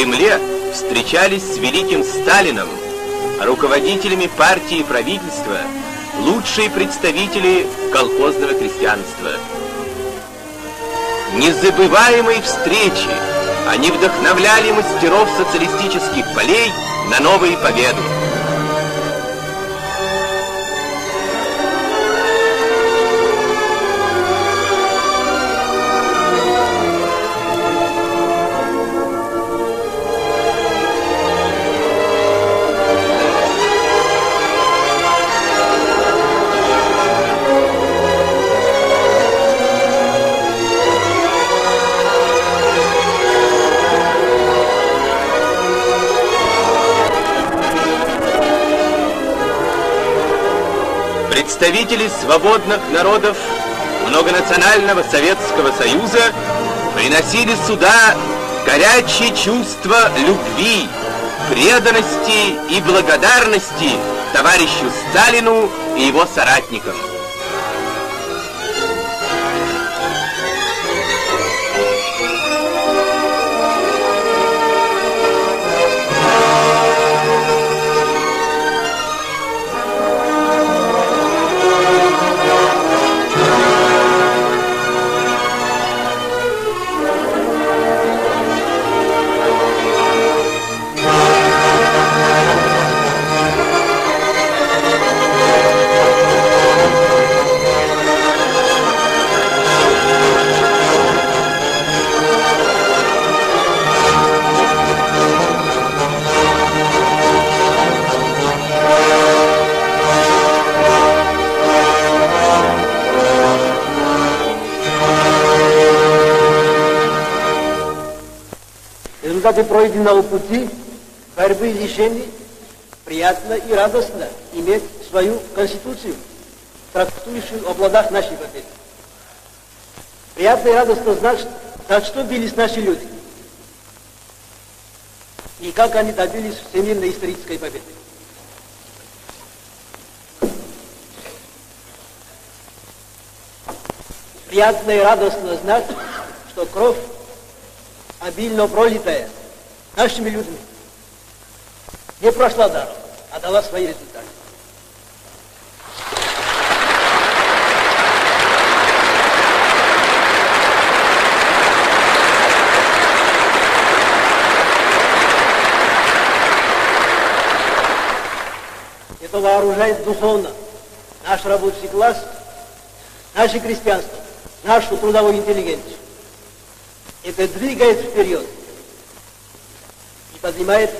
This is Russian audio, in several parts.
Кремле встречались с великим Сталином, руководителями партии и правительства лучшие представители колхозного крестьянства. Незабываемые встречи, они вдохновляли мастеров социалистических полей на новые победы. Представители свободных народов многонационального Советского Союза приносили сюда горячие чувства любви, преданности и благодарности товарищу Сталину и его соратникам. Результате пройденного пути, борьбы и лишений, приятно и радостно иметь свою конституцию, трактующую о плодах нашей победы. Приятно и радостно знать, за что бились наши люди. И как они добились всемирной исторической победы. Приятно и радостно знать, что кровь обильно пролитая нашими людьми, не прошла даром, а дала свои результаты. Это вооружает духовно наш рабочий класс, наше крестьянство, нашу трудовую интеллигенцию. Это двигает вперед поднимает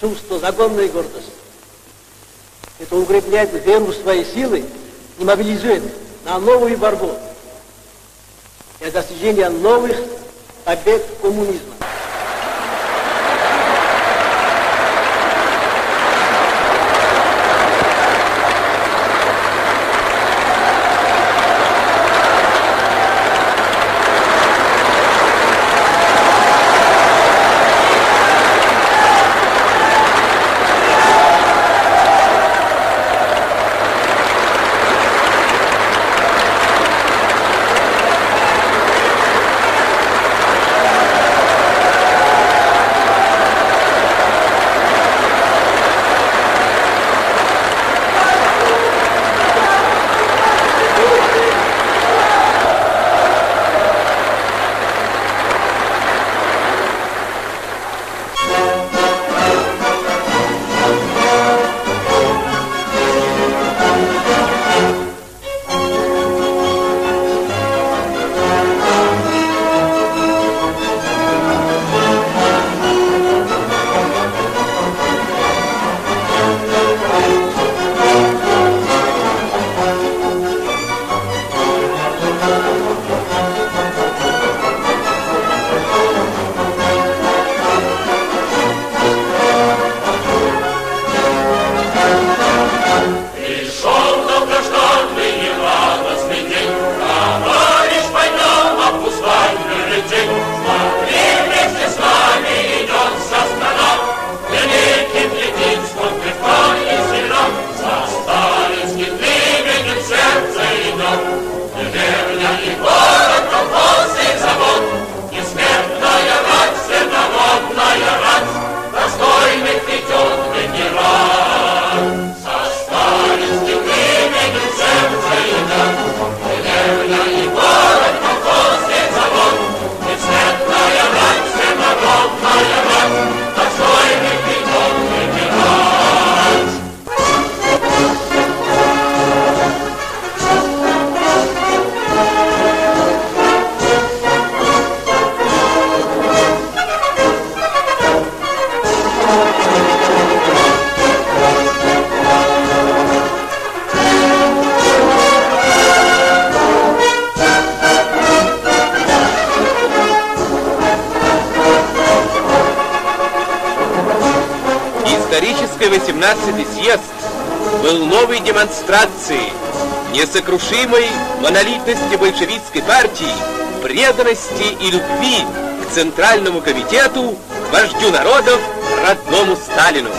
чувство законной гордости. Это укрепляет веру свои силы и мобилизует на новую борьбу для достижения новых побед коммунизма. Новой демонстрацией несокрушимой монолитности большевистской партии, преданности и любви к Центральному комитету, вождю народов, родному Сталину.